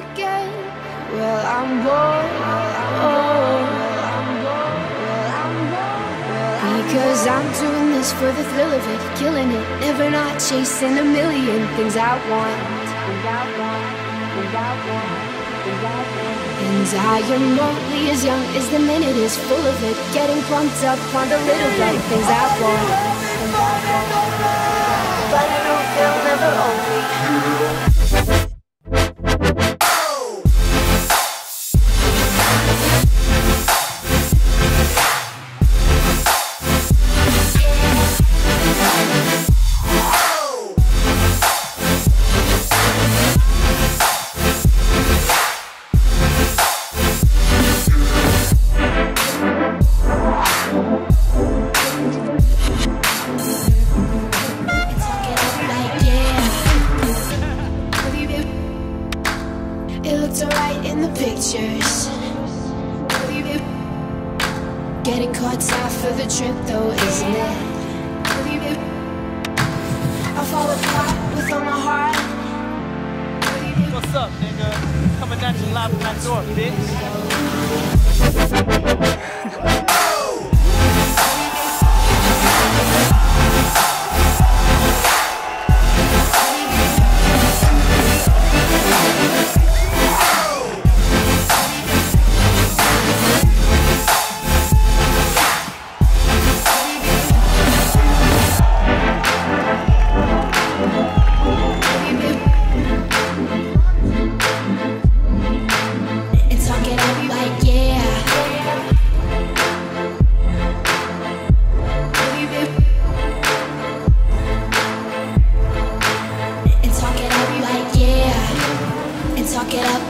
again. Well, I'm bored. Because I'm doing this for the thrill of it, killing it, never not chasing a million things I want. And I am only as young as the minute is full of it, getting pumped up on the little bright things I want. But it'll feel never over. In the pictures. Getting caught out for the trip though, isn't it? I fall apart with all my heart. What's up, nigga? Coming at you live from that door, bitch.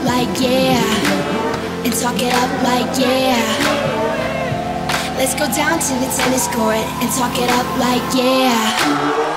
Like yeah. And talk it up like yeah. Let's go down to the tennis court and talk it up like yeah.